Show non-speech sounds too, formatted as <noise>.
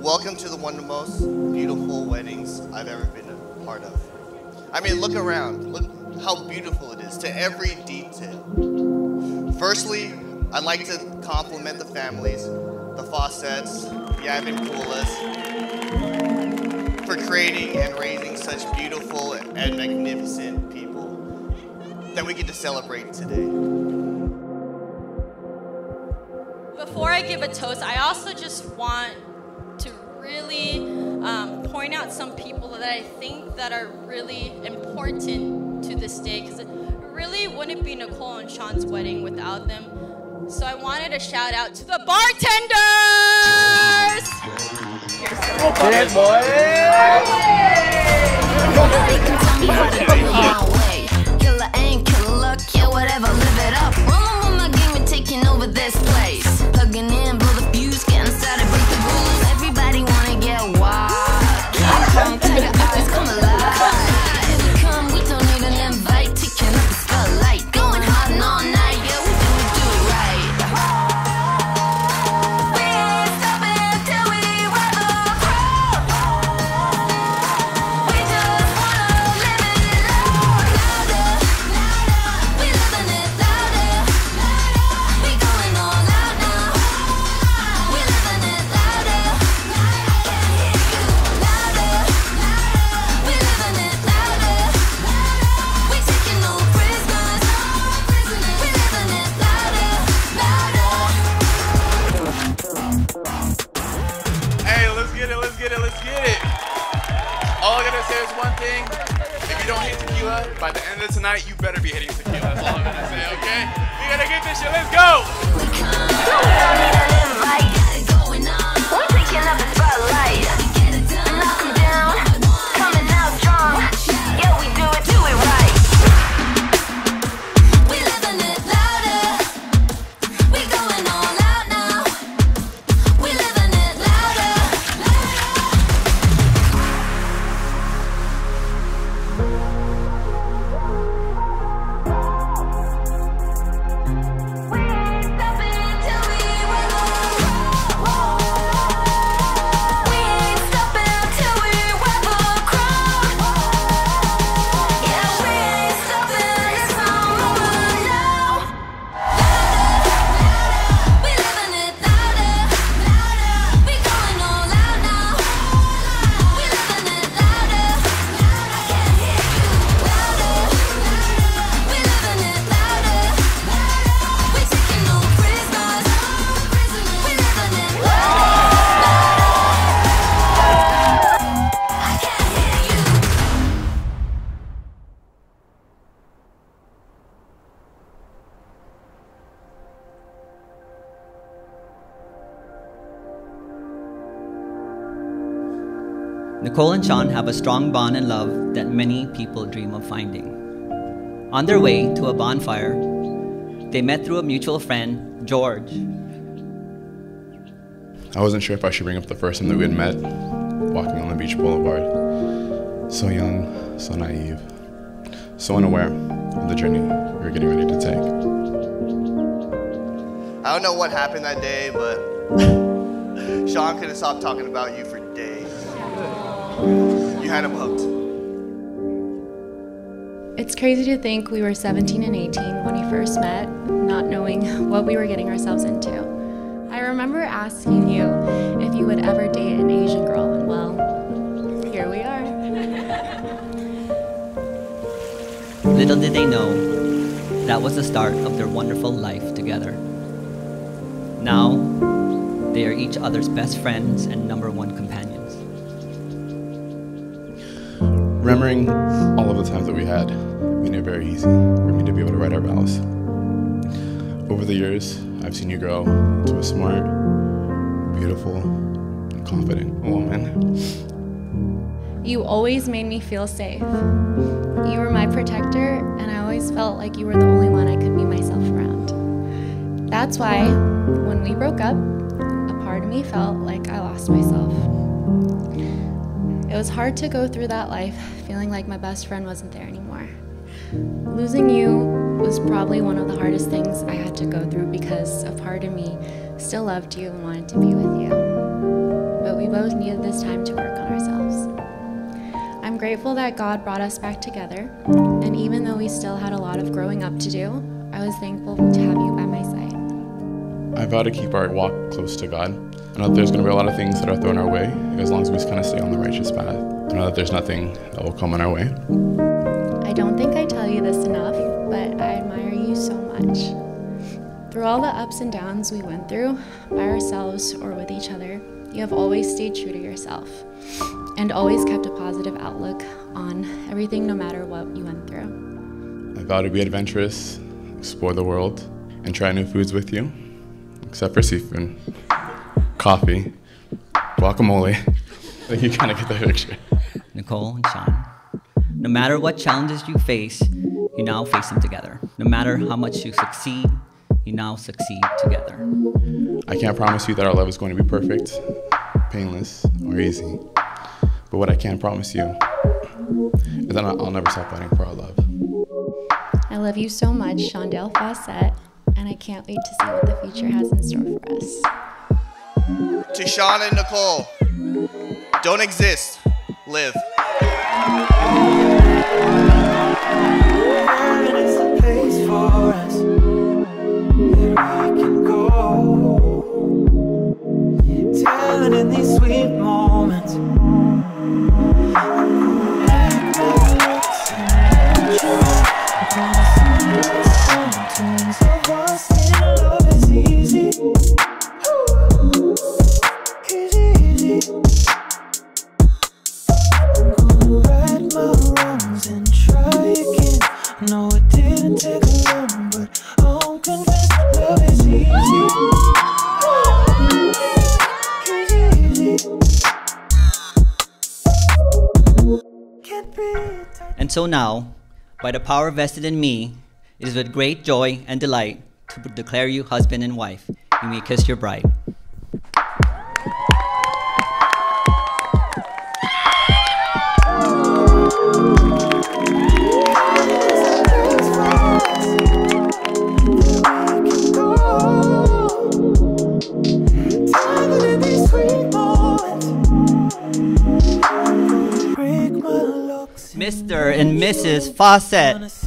Welcome to the one of the most beautiful weddings I've ever been a part of. I mean, look around. Look how beautiful it is to every detail. Firstly, I'd like to compliment the families, the Fawcetts, the Ivan for creating and raising such beautiful and magnificent people that we get to celebrate today. Before I give a toast, I also just want really um, point out some people that I think that are really important to this day because it really wouldn't be Nicole and Shawn's wedding without them. So I wanted to shout out to the bartenders. Shit, boy. Is one thing. If you don't hate tequila, by the end of tonight, you better be hitting tequila. That's all I'm gonna say, okay? We gotta get this shit, let's go! Nicole and Shawn have a strong bond and love that many people dream of finding. On their way to a bonfire, they met through a mutual friend, George. I wasn't sure if I should bring up the first time that we had met, walking on the beach boulevard. So young, so naive, so unaware of the journey we were getting ready to take. I don't know what happened that day, but <laughs> Shawn couldn't stop talking about you for days. You had him hooked. It's crazy to think we were 17 and 18 when we first met, not knowing <laughs> what we were getting ourselves into. I remember asking you if you would ever date an Asian girl, and well, here we are. <laughs> Little did they know, that was the start of their wonderful life together. Now, they are each other's best friends and number one companions. Remembering all of the times that we had made it very easy for me to be able to write our vows. Over the years, I've seen you grow into a smart, beautiful, and confident woman. You always made me feel safe. You were my protector, and I always felt like you were the only one I could be myself around. That's why, when we broke up, a part of me felt like I lost myself. It was hard to go through that life feeling like my best friend wasn't there anymore. Losing you was probably one of the hardest things I had to go through because a part of me still loved you and wanted to be with you. But we both needed this time to work on ourselves. I'm grateful that God brought us back together, and even though we still had a lot of growing up to do, I was thankful to have you by my side. I vow to keep our walk close to God. I know that there's going to be a lot of things that are thrown our way, as long as we just kind of stay on the righteous path. I know that there's nothing that will come in our way. I don't think I tell you this enough, but I admire you so much. Through all the ups and downs we went through, by ourselves or with each other, you have always stayed true to yourself and always kept a positive outlook on everything, no matter what you went through. I vow to be adventurous, explore the world, and try new foods with you, except for seafood, coffee, guacamole. I think you kind of get the picture. Nicole and Shawn. No matter what challenges you face, you now face them together. No matter how much you succeed, you now succeed together. I can't promise you that our love is going to be perfect, painless, or easy. But what I can promise you is that I'll never stop fighting for our love. I love you so much, Shondell Fawcett, and I can't wait to see what the future has in store for us. To Shawn and Nicole, don't exist, live. And so now, by the power vested in me, it is with great joy and delight to declare you husband and wife. You may kiss your bride. Mr. and Mrs. Fawcett.